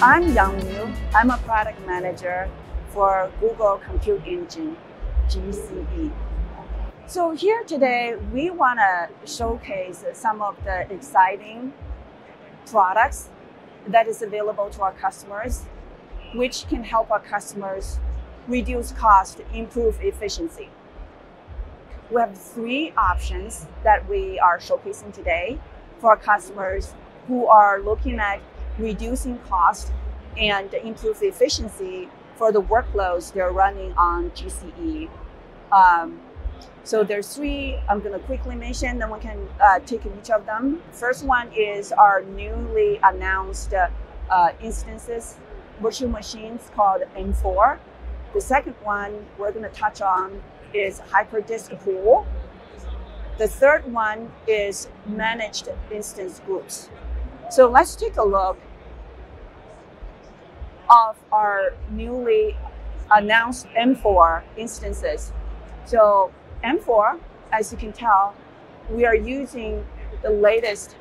I'm Yang. I'm a product manager for Google Compute Engine, GCE. So here today, we want to showcase some of the exciting products that is available to our customers, which can help our customers reduce cost, improve efficiency. We have three options that we are showcasing today for customers who are looking at reducing cost and improve efficiency for the workloads they're running on GCE. Um, so there's three I'm going to quickly mention, then we can uh, take each of them. First one is our newly announced uh, instances virtual machines called N4. The second one we're going to touch on is hyperdisk pool. The third one is managed instance groups. So let's take a look of our newly announced N4 instances. So N4, as you can tell, we are using the latest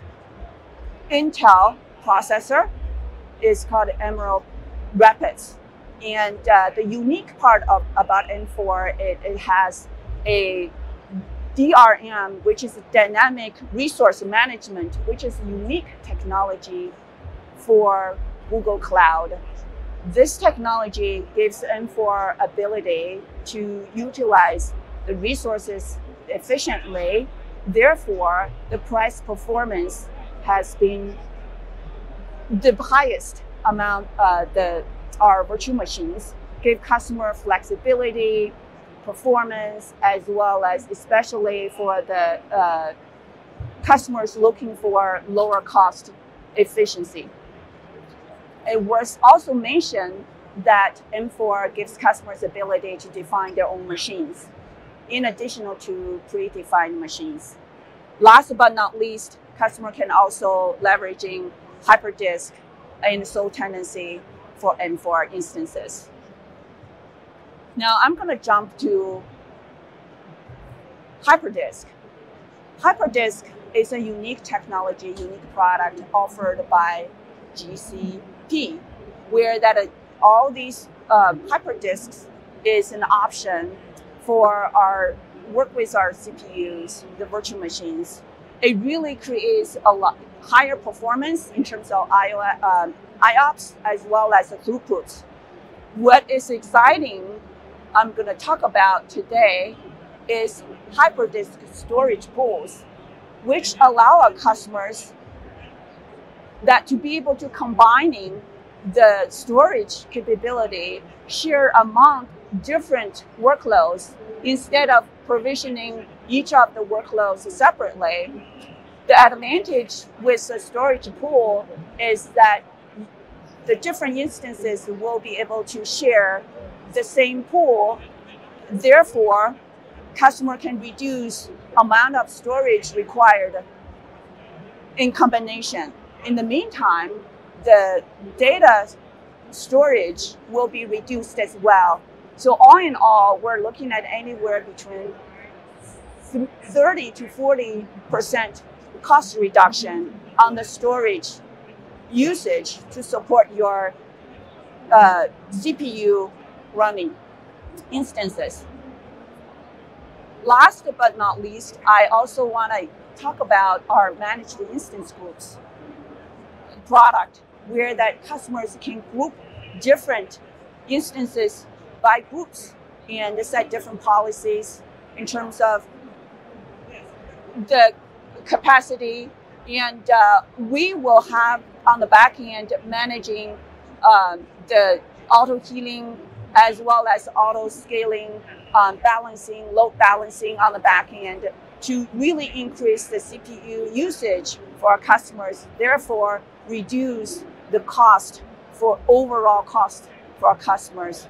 Intel processor. It's called Emerald Rapids. And uh, the unique part of about N4, it, it has a DRM, which is dynamic resource management, which is unique technology for Google Cloud. This technology gives N4 ability to utilize the resources efficiently. Therefore, the price performance has been the highest among uh, the our virtual machines. Give customer flexibility, performance, as well as especially for the uh, customers looking for lower cost efficiency. It was also mentioned that N4 gives customers ability to define their own machines in addition to predefined machines. Last but not least, customer can also leveraging hyperdisk and sole tenancy for N4 instances. Now I'm going to jump to hyperdisk. Hyperdisk is a unique technology, unique product offered by GCP, where that uh, all these uh, hyperdisks is an option for our work with our CPUs, the virtual machines, it really creates a lot higher performance in terms of IO, um, IOPS as well as the throughput. What is exciting, I'm going to talk about today, is hyperdisk storage pools, which allow our customers that to be able to combining the storage capability share among different workloads instead of provisioning each of the workloads separately. The advantage with the storage pool is that the different instances will be able to share the same pool. Therefore, customer can reduce amount of storage required in combination. In the meantime, the data storage will be reduced as well. So all in all, we're looking at anywhere between 30 to 40 percent cost reduction on the storage usage to support your uh, CPU running instances. Last but not least, I also want to talk about our managed instance groups product where that customers can group different instances by groups and set different policies in terms of the capacity. And uh, we will have on the back end managing um, the auto healing as well as auto scaling, um, balancing, load balancing on the back end to really increase the CPU usage for our customers, therefore reduce the cost for overall cost for our customers.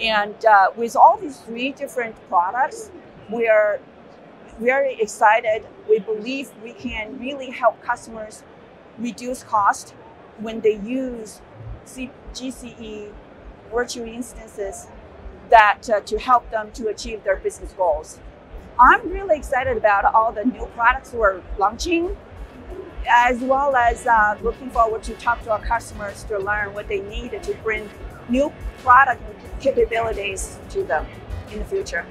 And uh, with all these three different products, we are very excited. We believe we can really help customers reduce cost when they use GCE virtual instances that uh, to help them to achieve their business goals. I'm really excited about all the new products we're launching, as well as uh, looking forward to talk to our customers to learn what they need to bring new product capabilities to them in the future.